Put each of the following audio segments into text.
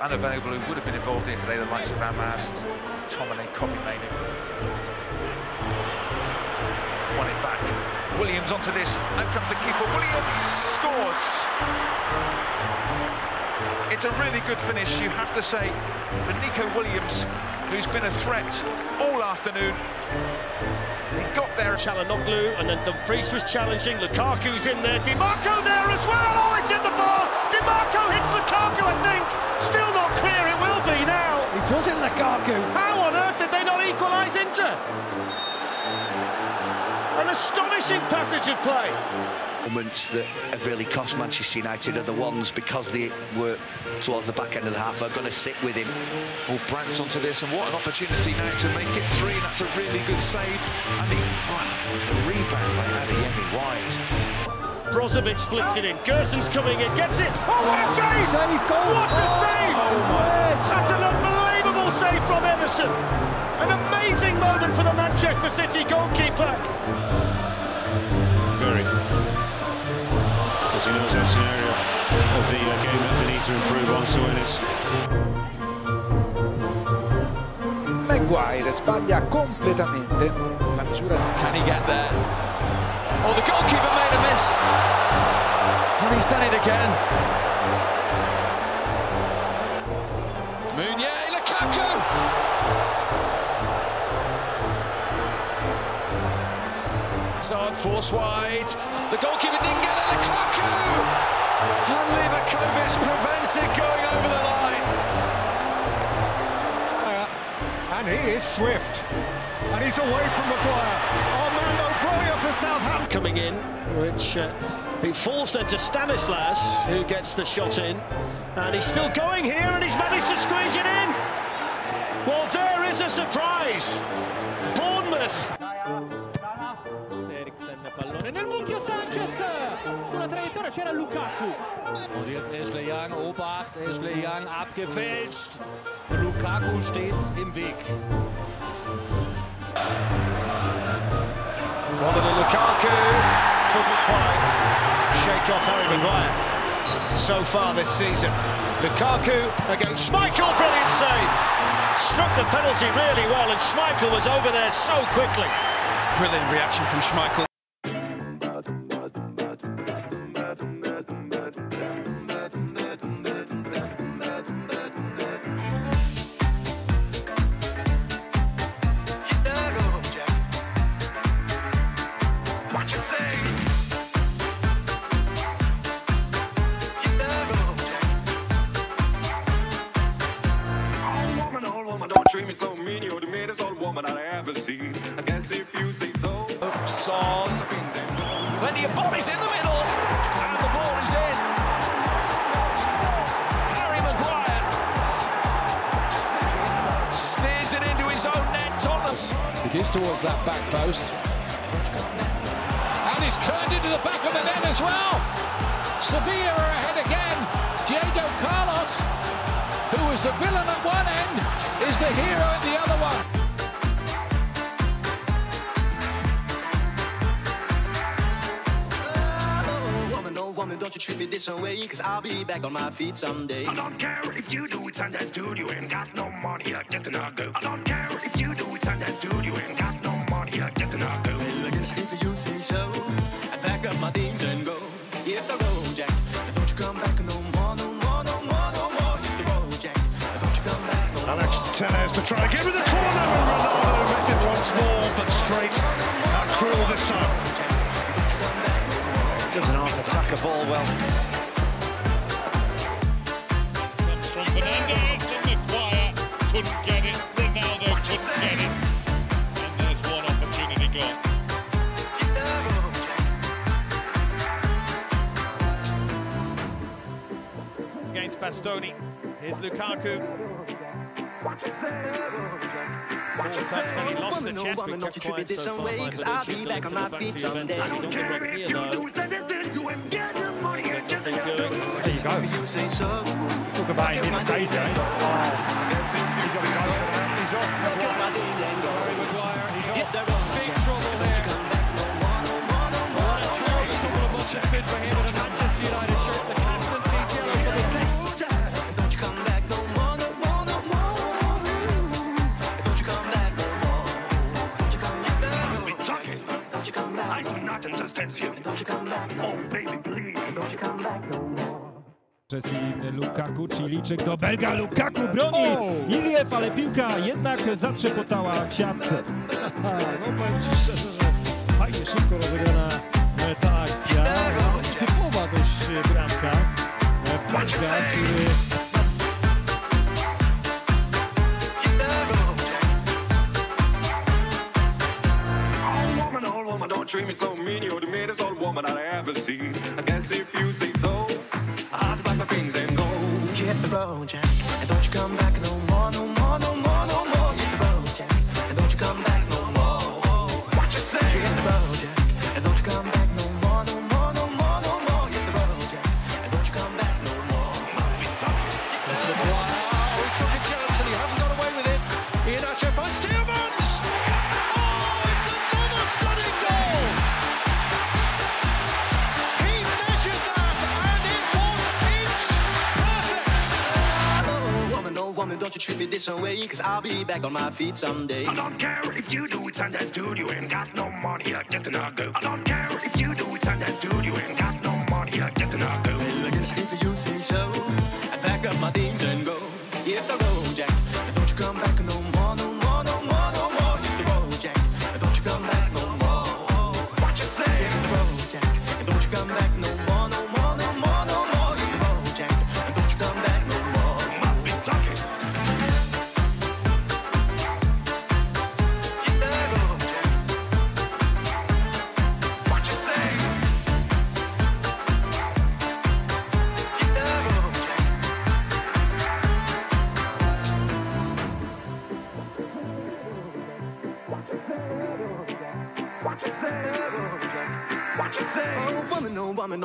unavailable who would have been involved here today, the likes of Ahmad, Tomine, Kobbie Mainoo. Won it back. Williams onto this. Out comes the keeper. Williams scores. It's a really good finish, you have to say. But Neco Williams, who's been a threat all afternoon, he got there. Calhanoglu, and then Dumfries was challenging. Lukaku's in there. Dimarco there as well. Oh, it's in the bar. Dimarco hits Lukaku, I think. Lukaku. How on earth did they not equalise Inter? An astonishing passage of play. Moments that have really cost Manchester United are the ones because they were towards the back end of the half are going to sit with him. Oh, Brandt's onto this, and what an opportunity now to make it three. That's a really good save. And the, oh, ah, the rebound by Adeyemi wide. Brozovic flicks it in. Gerson's coming in, gets it. Oh, what a save! Save, goal! What a save! Oh, my That's an unbelievable save from An amazing moment for the Manchester City goalkeeper. Very. Because he knows that scenario of the uh, game that they need to improve on, so when it's Maguire sbaglia completamente la misura Can he get there? Oh, the goalkeeper made a miss. And he's done it again. Force wide. The goalkeeper didn't get it. Lukaku. And Livakovic prevents it going over the line. And he is swift. And he's away from Maguire. Armando Broja for Southampton. Coming in, which uh, it falls then to Stanislas, who gets the shot in. And he's still going here, and he's managed to squeeze it in. Well, there is a surprise. Bournemouth nel mucchio Sanchez sulla traiettoria c'era Lukaku Und jetzt Ashley Young, Obacht, Ashley Young abgefälscht. Lukaku steht im Weg. One of Lukaku couldn't quite shake off Harry Maguire so far this season. Lukaku against Schmeichel, brilliant save. Struck the penalty really well, and Schmeichel was over there so quickly. Brilliant reaction from Schmeichel. Son. Plenty of bodies in the middle. And the ball is in. Harry Maguire. Steers it into his own net. Thomas. It is towards that back post. And it's turned into the back of the net as well. Sevilla are ahead again. Diego Carlos, who was the villain at one end, is the hero at the other one. Don't you treat me this way, cause I'll be back on my feet someday. I don't care if you do it Sunday studio ain't got no money, I just not go. I don't care if you do it Sunday studio ain't got no money, I just not go. Well, I guess if you say so, I pack up my things and go. Hit the road, Jack. Don't you come back no more, no more, no more, no more. Hit the road, Jack. Don't you come back no more. Alex Telles to try and get with the corner. Ronaldo met it once more, but straight Doesn't half ball well. From Fernandez and Maguire couldn't get it. Ronaldo couldn't get it. And there's one opportunity gone. Against Bastoni. Here's Lukaku. Four times then he lost the chance, but kept quiet so far by Bonucci. Back on my feet someday. He's on the run here though. Nothing going. There you go. Talk about him in a stage, eh? Oh. He's got to go. He's off. Presji Lukaku, Chilijczyk do Belga, Lukaku broni. Iliew, ale piłka jednak zatrzepotała w siatce. No powiem Ci szczerze, że fajnie szybko You're the meanest old woman I ever seen. I guess if you say so, I have to pack my things and go. Hit the road, Jack, and don't you come back you treat me this way, cause I'll be back on my feet someday. I don't care if you do it Sundays dude, you ain't got no money, you're just another go. I don't care if you do it Sundays dude, you ain't got no money, you're just another go. Well, I guess if you say so, I pack up my things and go. Hit the road, Jack, and don't you come back no more, no more, no more, no more. Hit the road, Jack, and don't you come back no more. What you say? Hit the road, Jack, and don't you come back no more,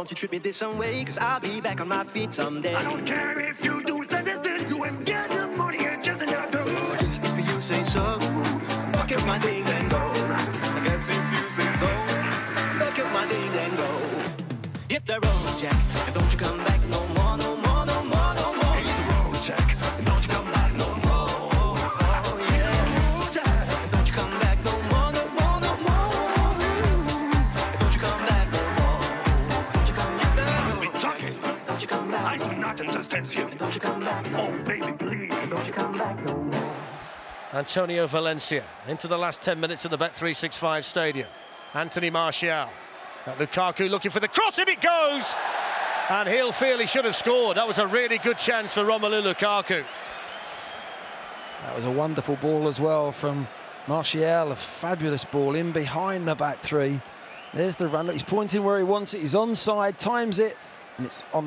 don't you treat me this some way, cause I'll be back on my feet someday. I don't care if you do it Sundays dude, you ain't got no money, you're just another. Just if you say so, pack up my things and go. I guess if you say so. Pack up my things and go. Hit the road, Jack, and don't you come back no more, no more, no Be Don't you come I do not understand you. And don't you come back no Oh, baby, please. Don't you come back no more. Antonio Valencia into the last 10 minutes of the Bet365 stadium. Anthony Martial. Got Lukaku looking for the cross, and it goes! And he'll feel he should have scored. That was a really good chance for Romelu Lukaku. That was a wonderful ball as well from Martial, a fabulous ball in behind the back three. There's the run. He's pointing where he wants it. He's onside, times it, and it's on.